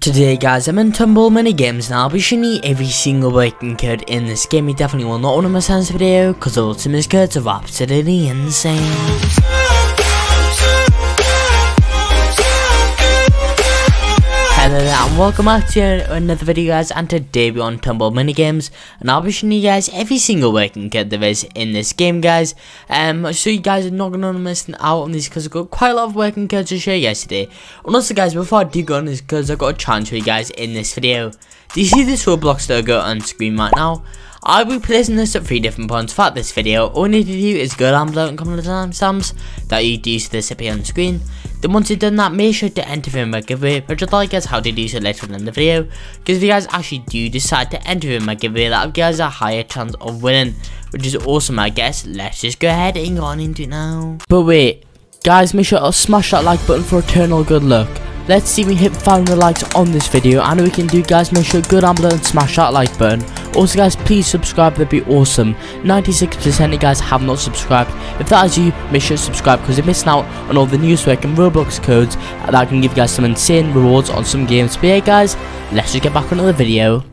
Today guys, I'm in Tumble Mini Games and I'll be showing you every single working code in this game. You definitely will not want to miss this video because of these codes are absolutely insane. Welcome back to another video guys and today we're on Tumble Minigames and I'll be showing you guys every single working code there is in this game guys. Um so you guys are not gonna miss out on these because I've got quite a lot of working codes to show you guys today. And also guys before I do go on this because I've got a challenge for you guys in this video. Do you see this Roblox logo on screen right now I'll be placing this at three different points throughout this video. All you need to do is go down below and comment the timestamps that you do see this appear on screen. Then once you've done that, make sure to enter in my giveaway, which I'll you how to do so later in the video. Because if you guys actually do decide to enter in my giveaway, that'll give you guys a higher chance of winning. Which is awesome I guess. Let's just go ahead and go on into it now. But wait, guys make sure to smash that like button for eternal good luck. Let's see if we hit 500 likes on this video. and we can do guys, make sure to go down below and smash that like button. Also guys, please subscribe, that'd be awesome. 96% of you guys have not subscribed. If that is you, make sure to subscribe because you're missing out on all the newswork and Roblox codes that can give you guys some insane rewards on some games. But yeah guys, let's just get back onto the video.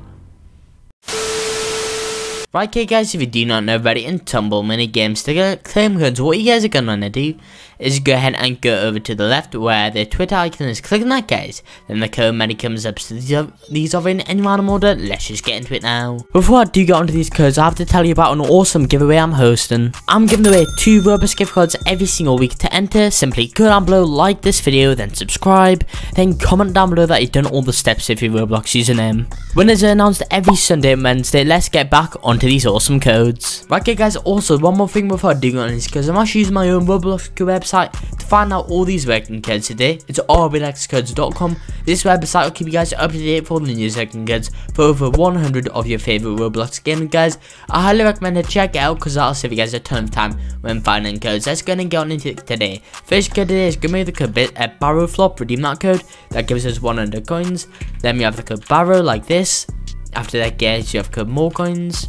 Right okay guys, if you do not know about it in Tumble mini games to get claim codes, what you guys are gonna do is go ahead and go over to the left where the Twitter icon is. Click on that guys. Then the code menu comes up. So these are, these are in any random order. Let's just get into it now. Before I do get onto these codes, I have to tell you about an awesome giveaway I'm hosting. I'm giving away two Robux gift cards every single week. To enter, simply go down below, like this video, then subscribe. Then comment down below that you've done all the steps with your Roblox username. Winners are announced every Sunday and Wednesday. Let's get back onto these awesome codes. Right okay guys, also one more thing before I do go on this because I'm actually using my own Roblox website website to find out all these working codes today. It's rbxcodes.com. This website will keep you guys up to date for the new working codes for over 100 of your favorite Roblox gaming guys. I highly recommend to check it out because that'll save you guys a ton of time when finding codes. Let's go and get on into it today. First code today is going to be the code uh, Barrow Flop. Redeem that code. That gives us 100 coins. Then we have the code Barrow like this. After that guys you have code more coins.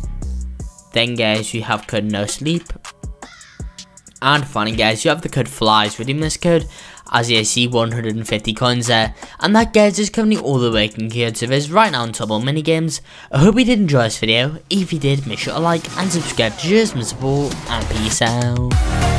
Then guys you have code no sleep and finally guys, you have the code FLIES, redeem this code as you see 150 coins there. And that guys is currently all the working codes there is right now on Tumble mini games I hope you did enjoy this video, if you did make sure to like and subscribe to show some support and peace out.